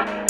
Yeah.